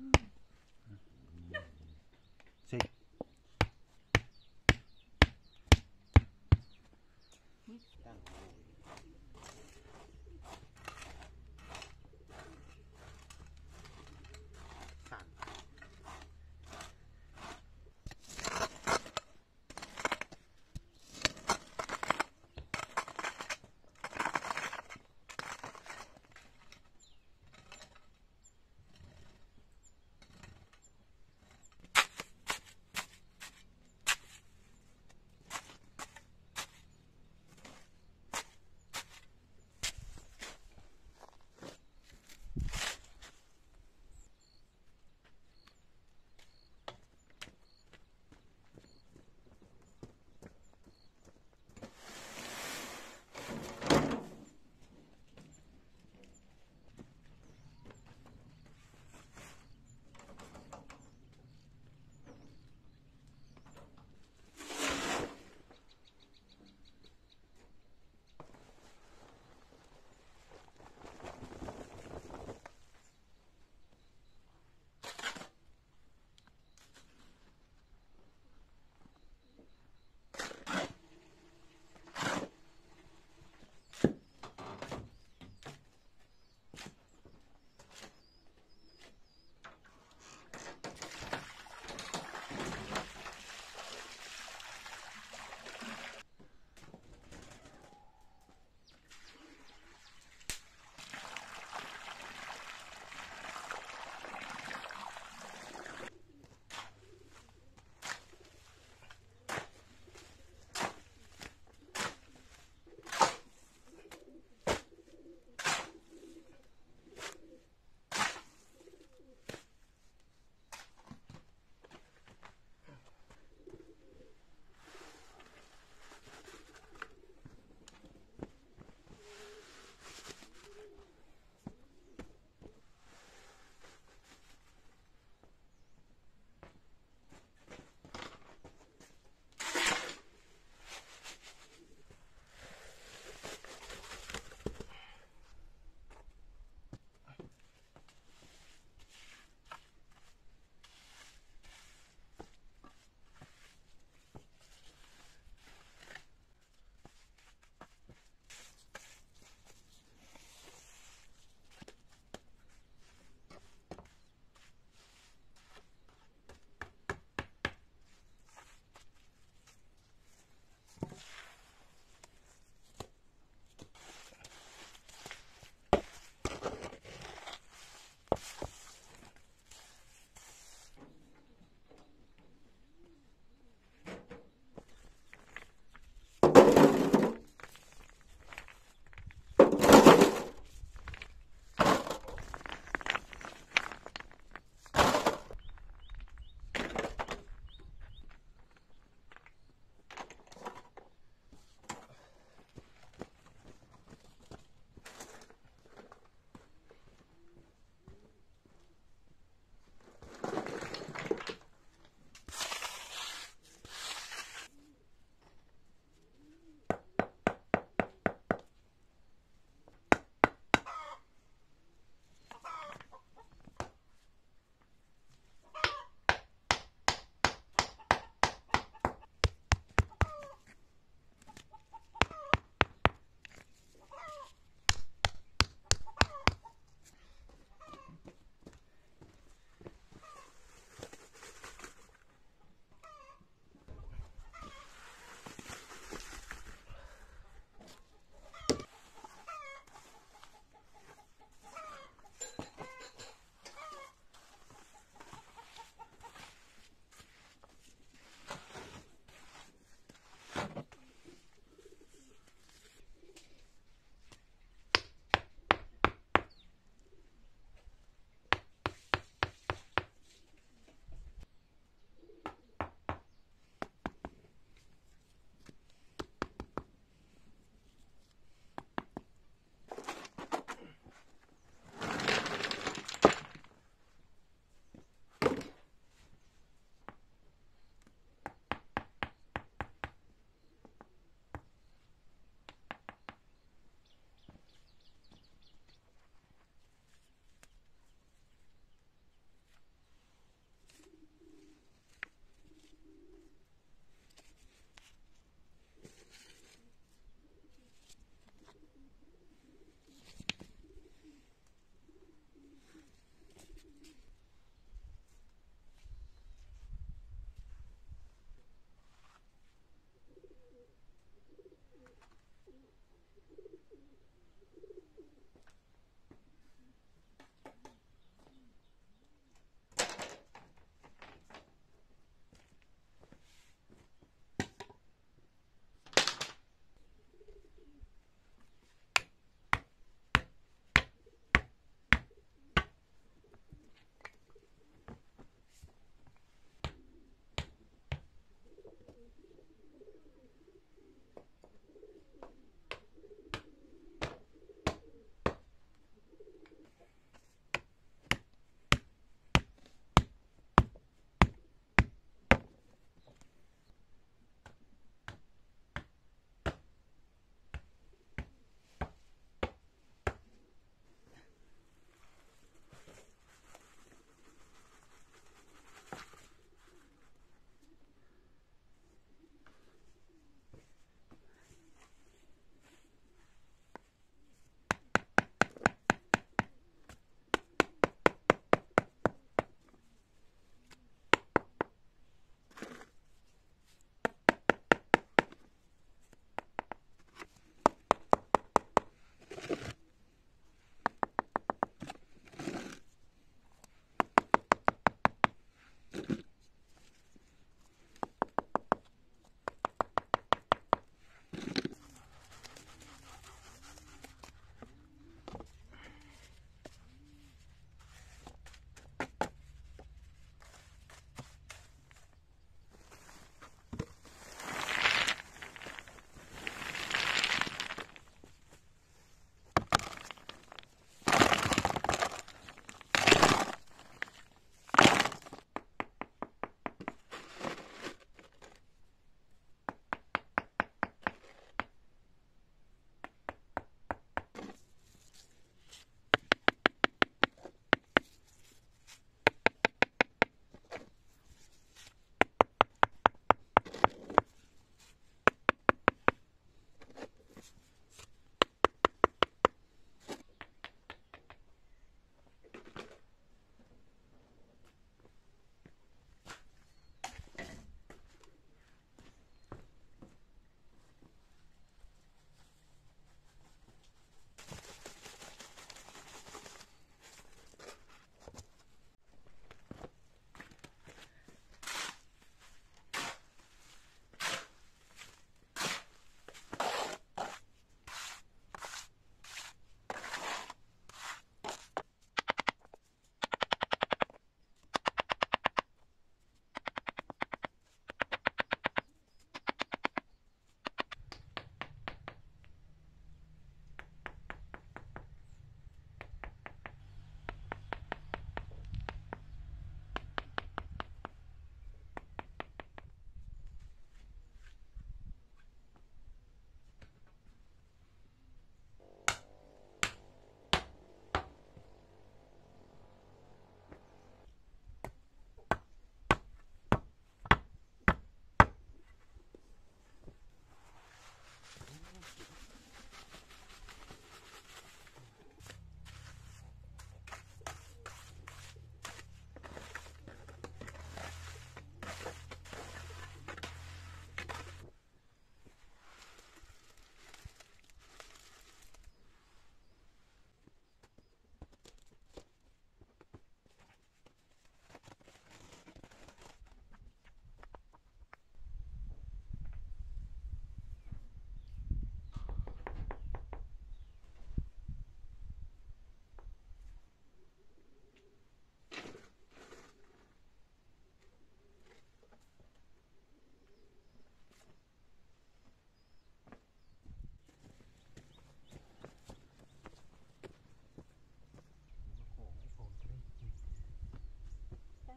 嗯。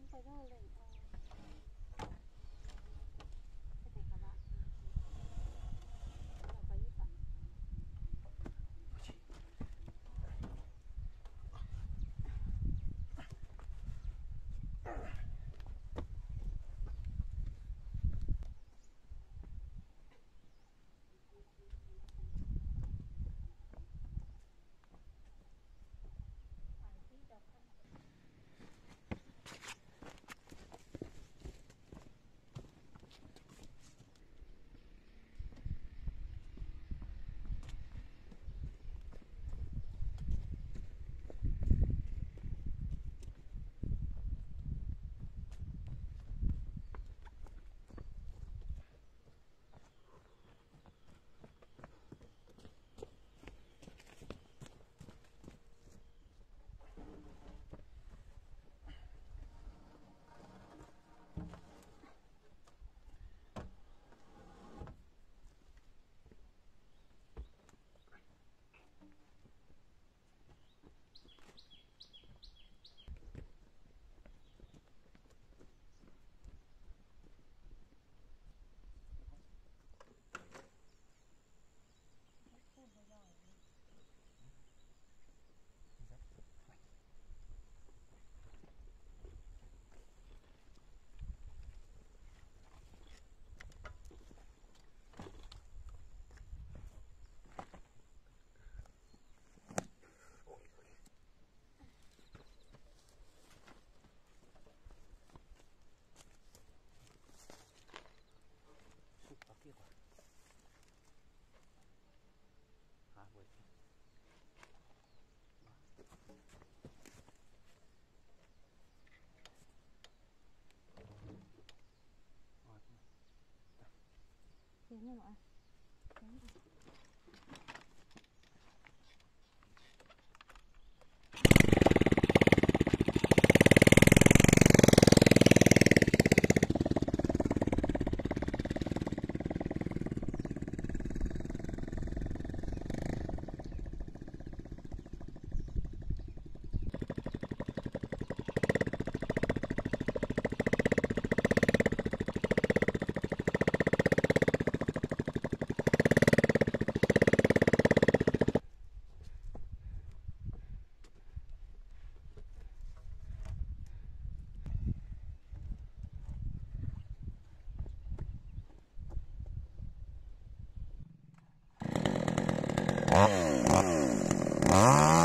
ไปก็เลย Ah, ah, ah.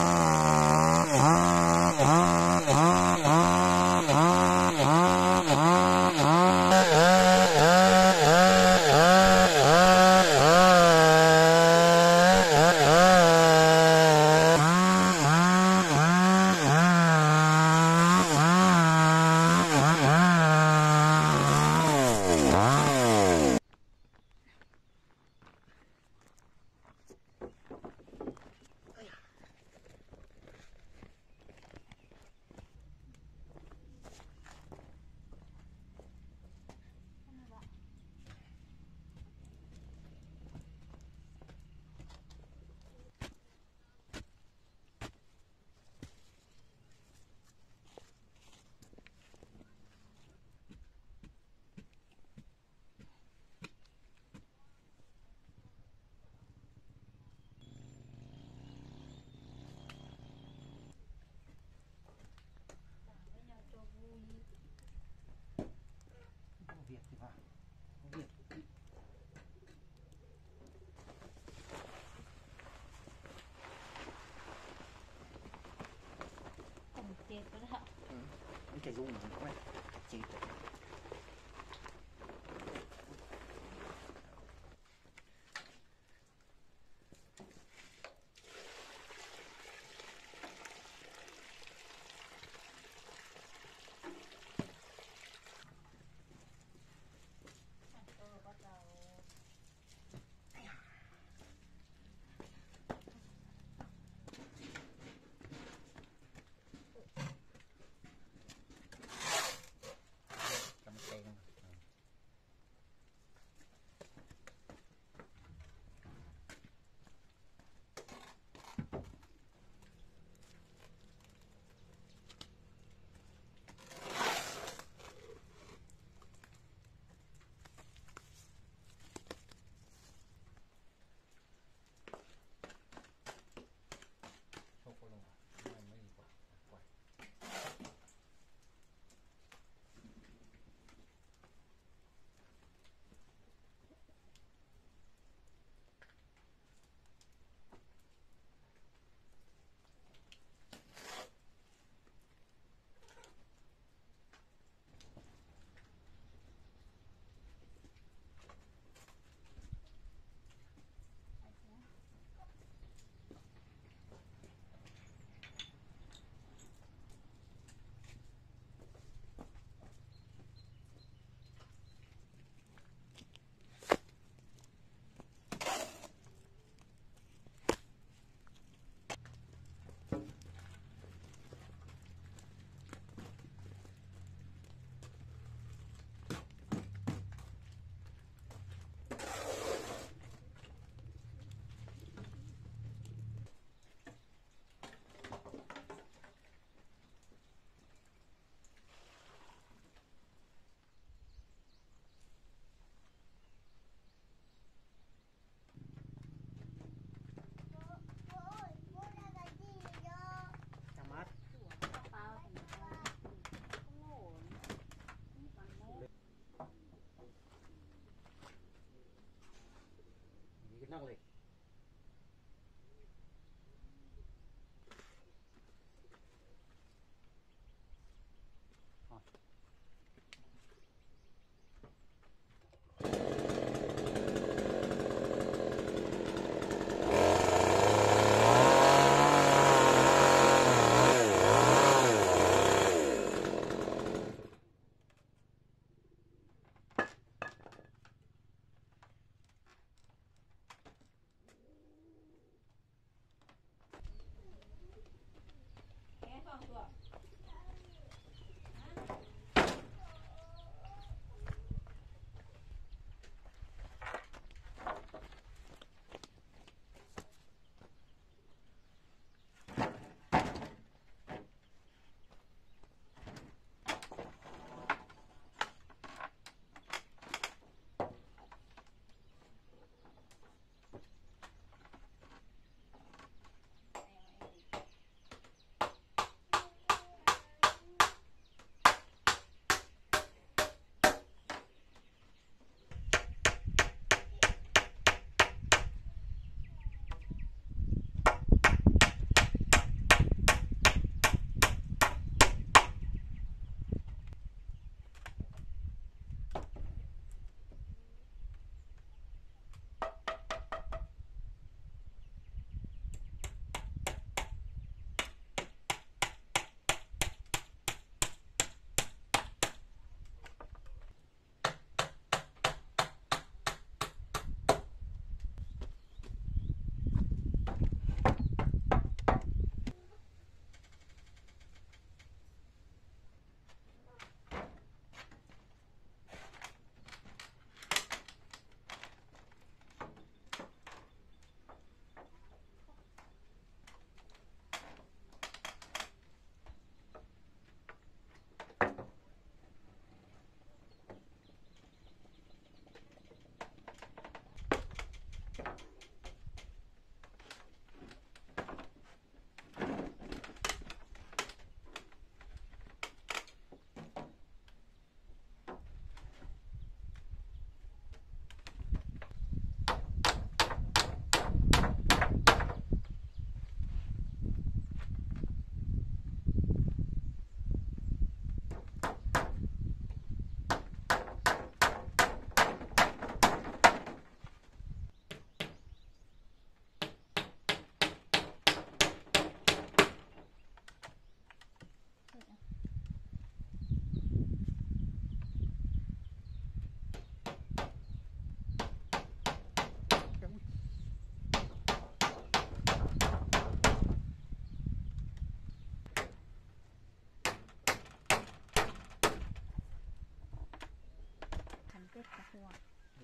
ตัว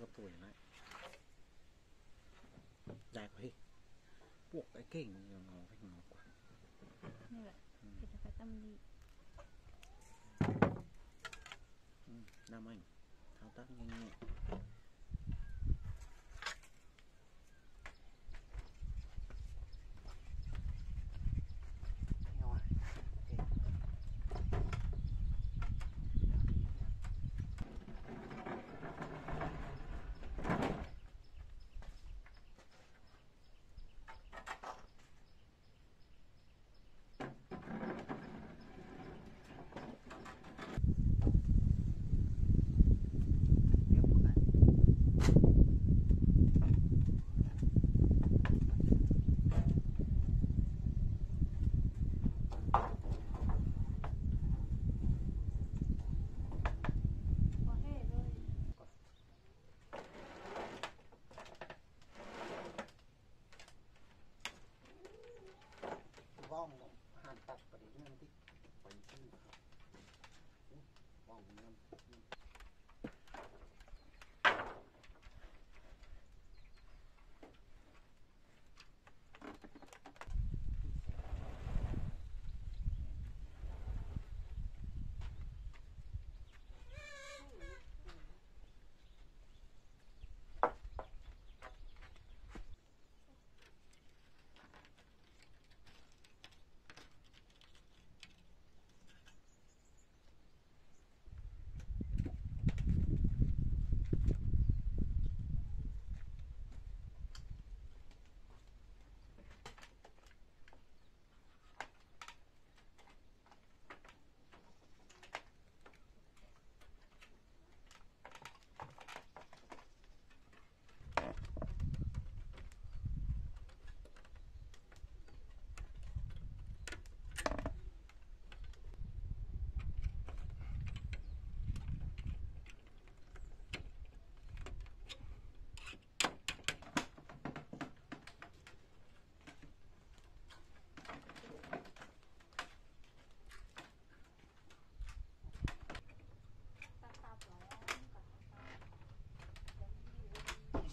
ก็ะป่วยนะใหญ่กว่าที่พวกไอ้เก่งยังงอไห้งอกว่านี่แหละกิจการตำดีน้ำมันเท้าตั้งยังไง Oh, man.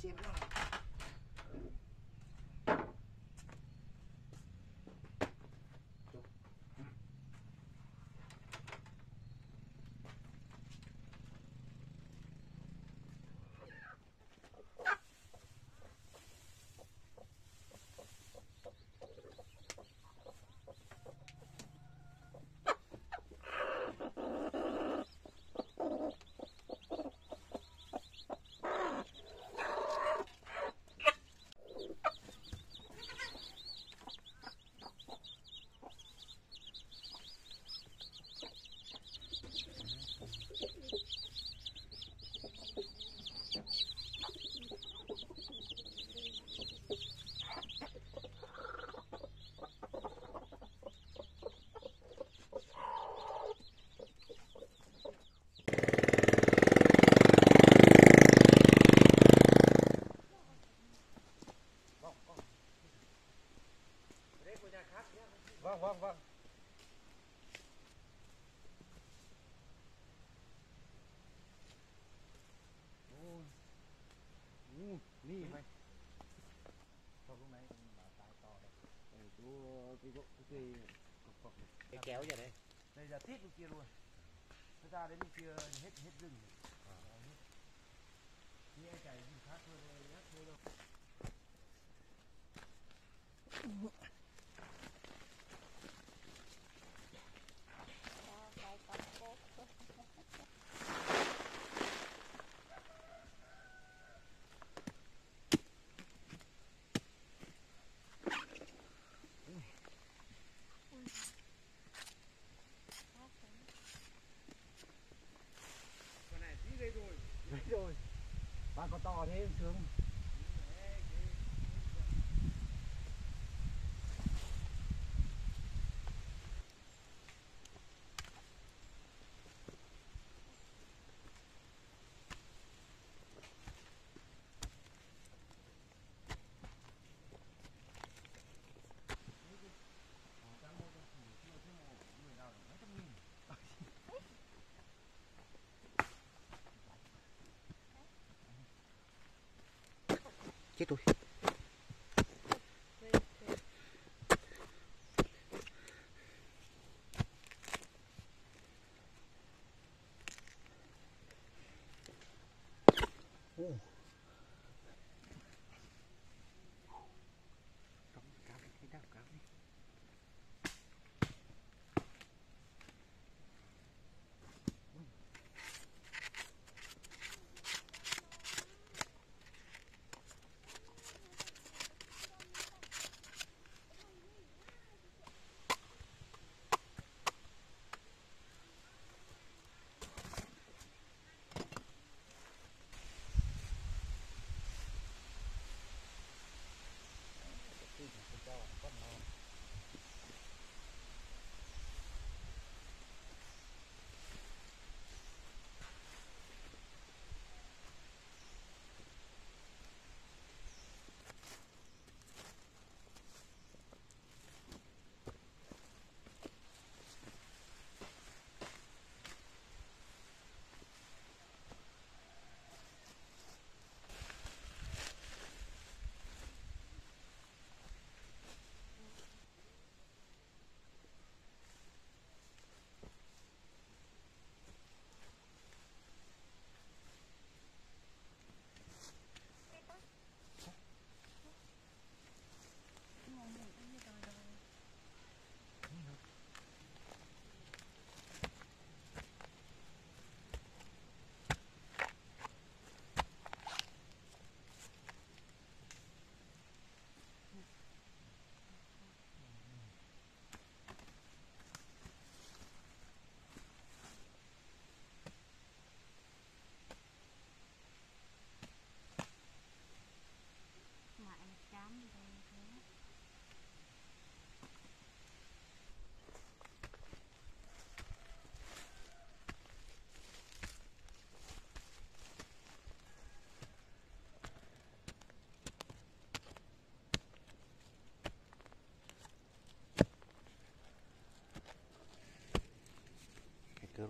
siempre. Luôn Nó ra đến bên kia hết hết rừng rồi. Ờ, hết. Như em chạy gì khác thôi đây, nhắc thôi đâu mesmo. Chết tôi. Về,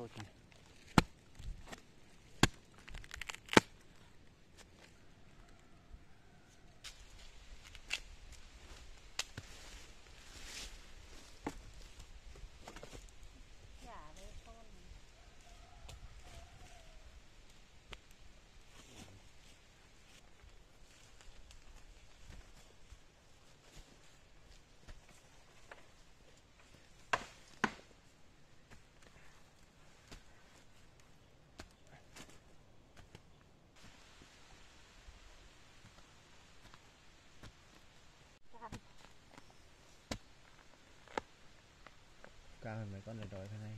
looking. Mấy con này đói thế này.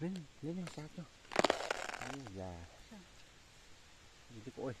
Lên, lên lên sao cho. Già. Gì thế cô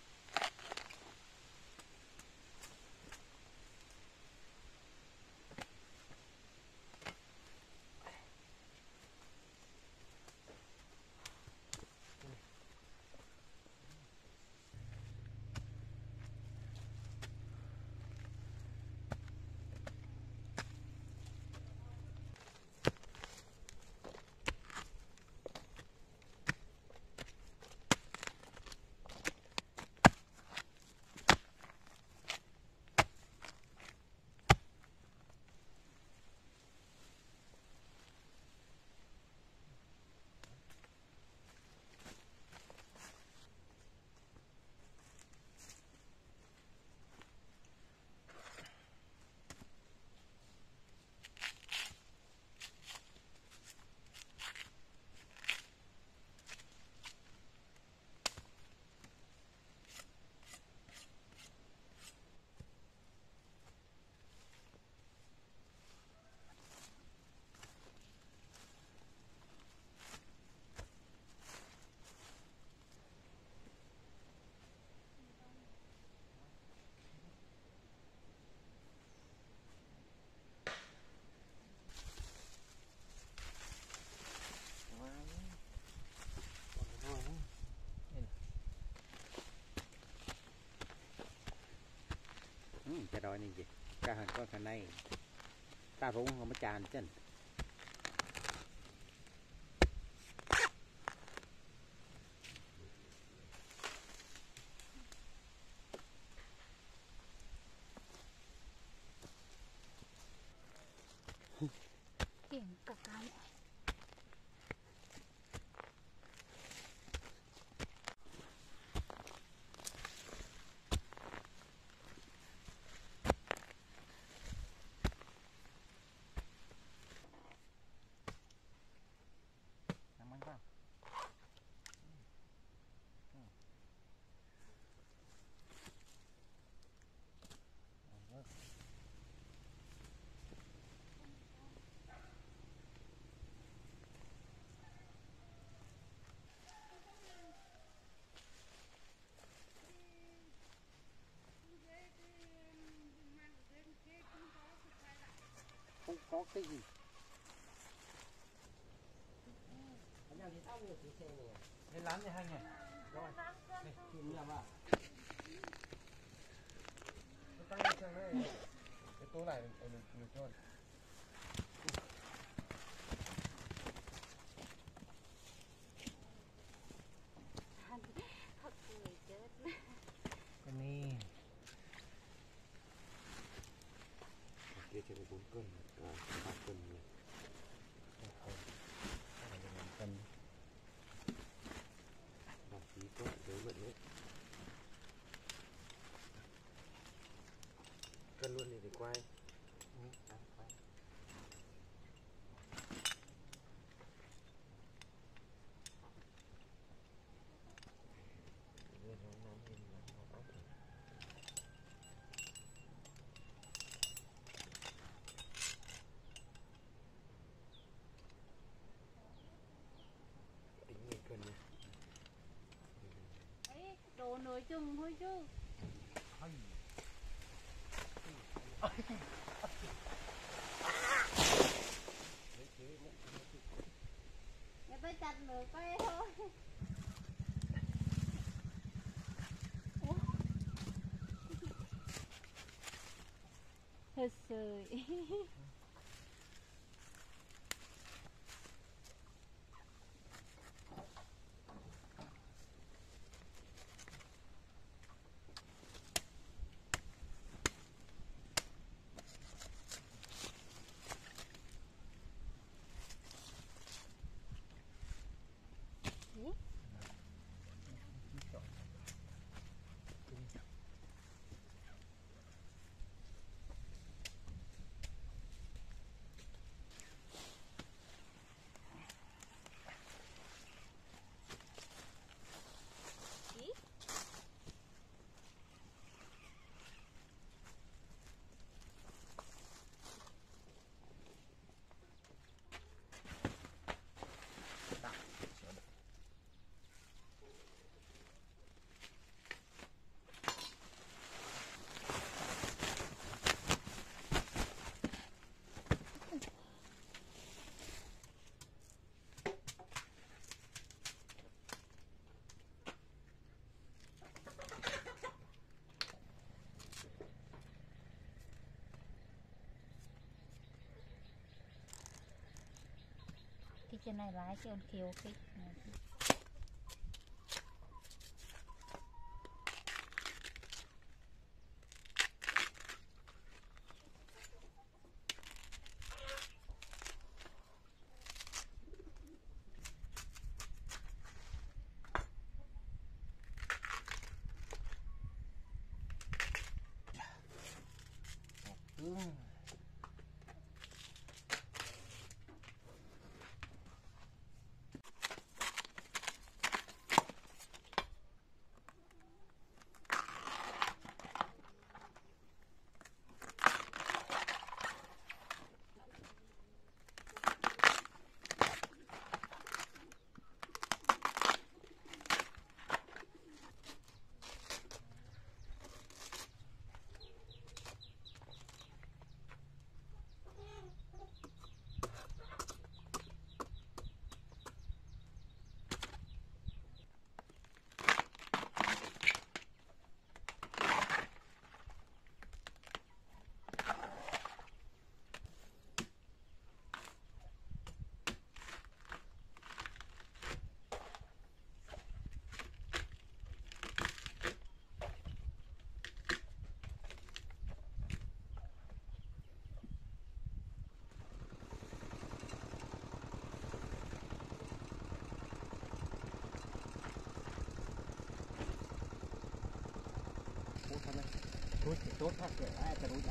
đó như vậy các hành có khả năng ta cũng không có chán chân không có gì lên lán thì hay nhỉ rồi này tìm nhà mà cái tố này mình mình mình cho thật người chết cái này kia chỉ bốn cân à ấy đồ nổi chung thôi chứ. Người ta chặt nửa cây thôi. Thật sự ที่จะในร้ายเจ้าเทียวคิก 多ว水，哎，这ก家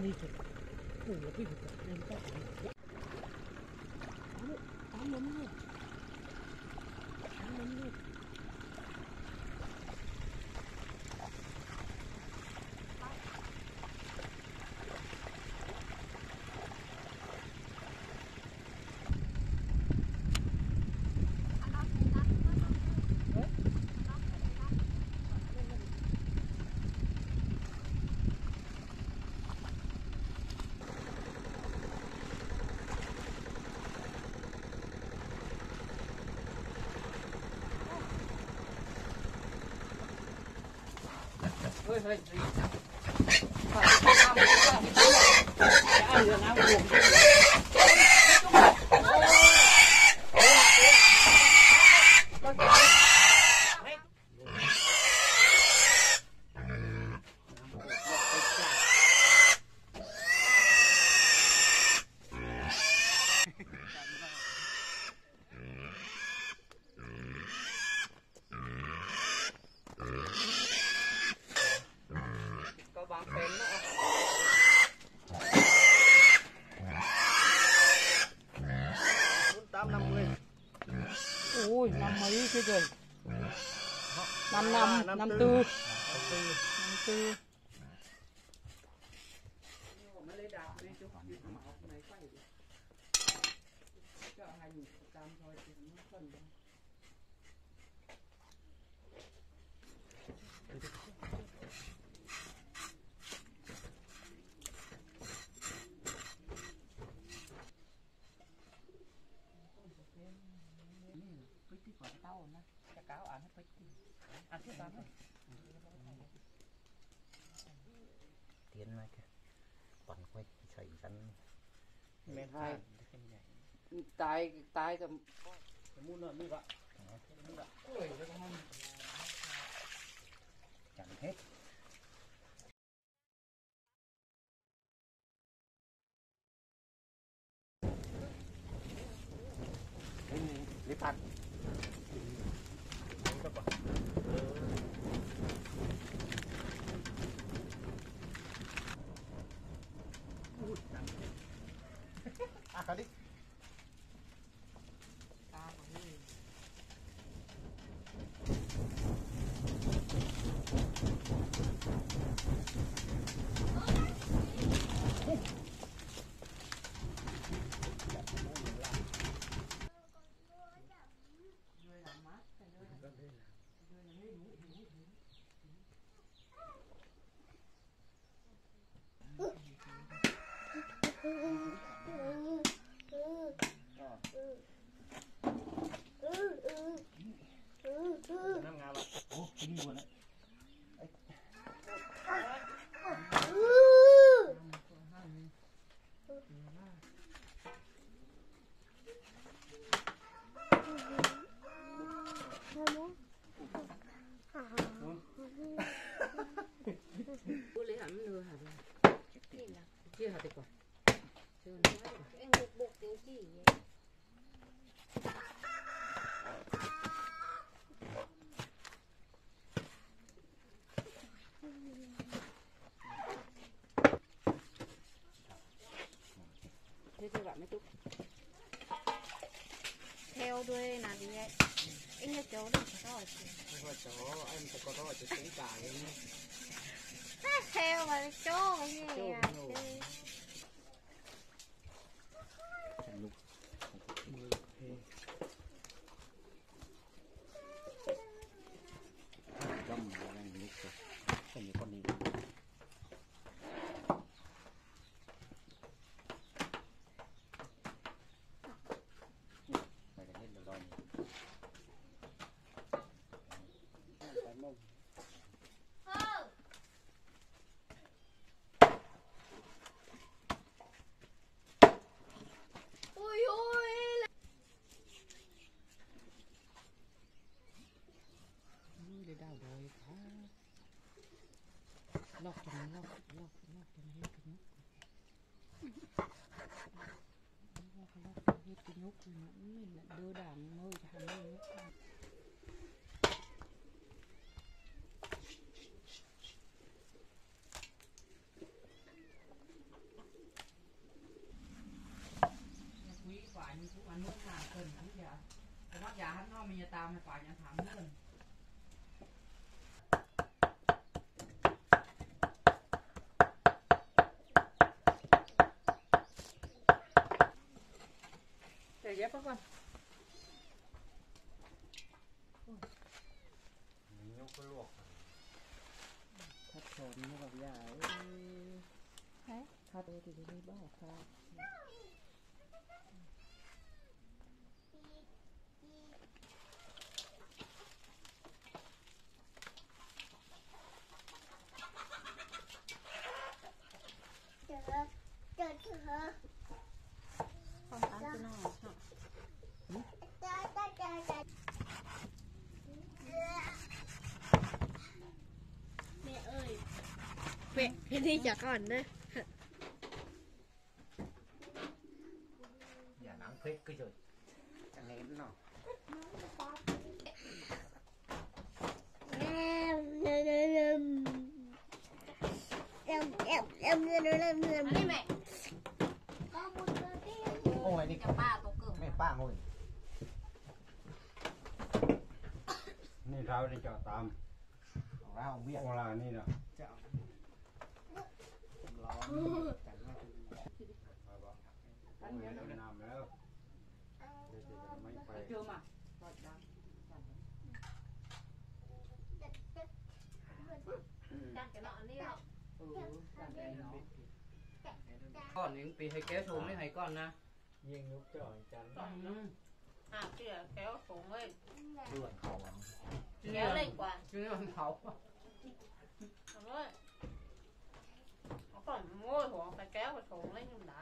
見てる。もうやっていく。所以说你这一 tay tay cái cái muốn là như vậy chẳng hết lấy phạt. 我说走，俺们这搞到就挺干的。太了，走。Lọc cho lọc lọc lọc cho hết cái nhúc lọc lọc hết cái nhúc mình lại đưa đàn môi cho hắn con con นที่จะก่อนนะอย่าล้างเพชรก็จะ นะยิงนกจ่อยจันอืมหาเสือแก้วสูงเลยด่อนเขาวังแก้วเล็กกว่าชื่อมันเขาเอาเลยเก่อนโม้หัวไปแก้วสูงเลยนุ่มหนา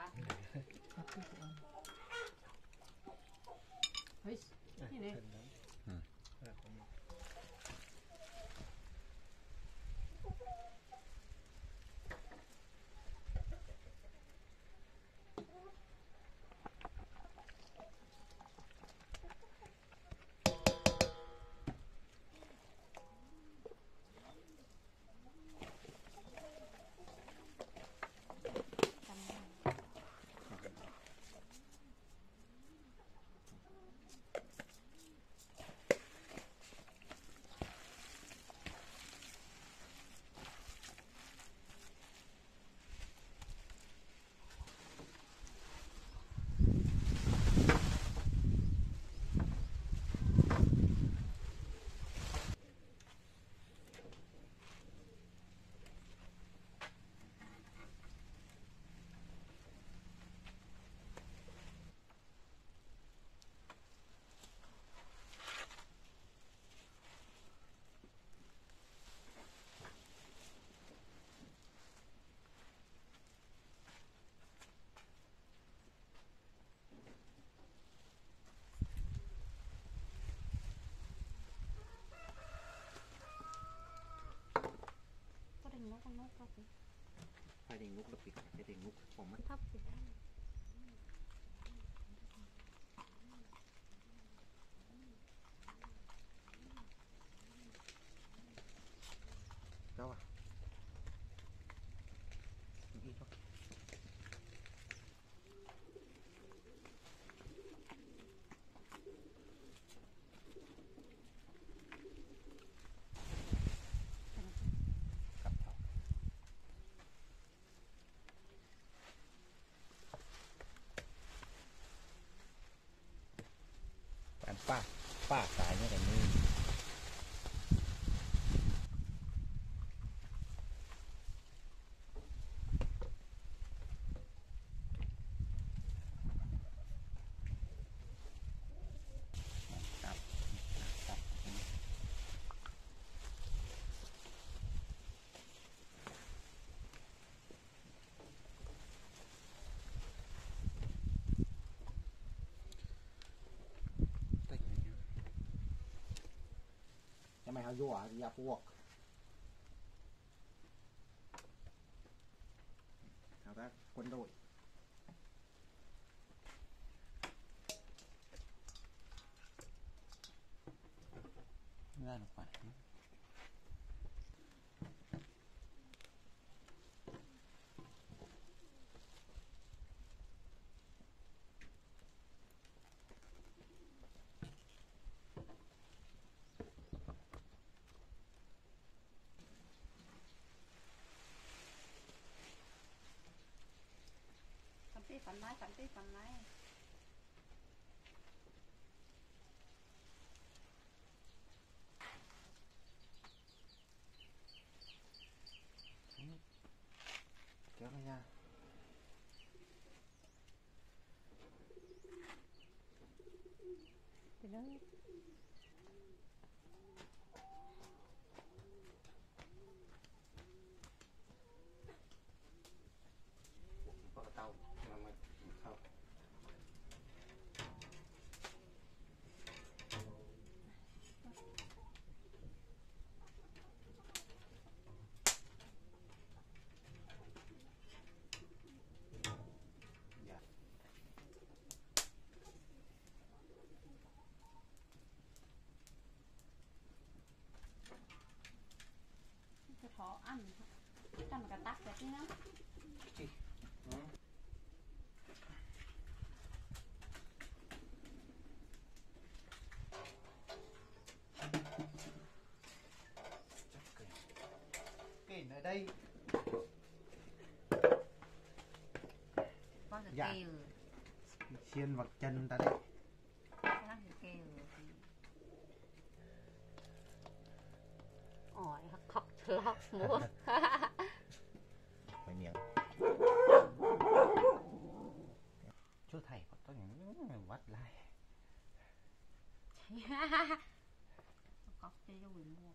phải đi ngục là bị cái đi ngục còn mất thấp thì ป้าป้าตายเนี่ยแต่นี่ ไม่เอายั่วอย่าพวกเอาละคนโดย ปิ来 tắt vậy chứ nó. Ừ. kền ở đây. Dạ. xiên vào chân ta kêu ỏi khóc lóc mua 睇，我覺得都會摸。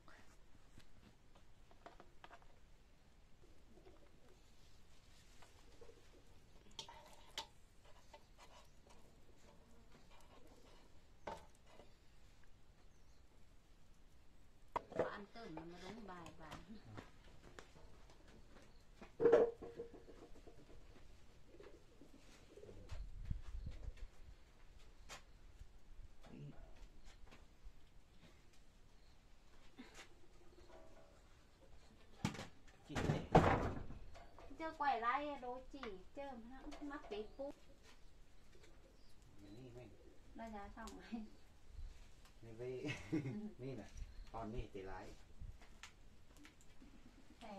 ไล่โรจีเจิมนะมักปีปุ๊บนี่ไม่เราจะส่องไหมนี่ไปนี่นะตอนนี้ตีไล่แต่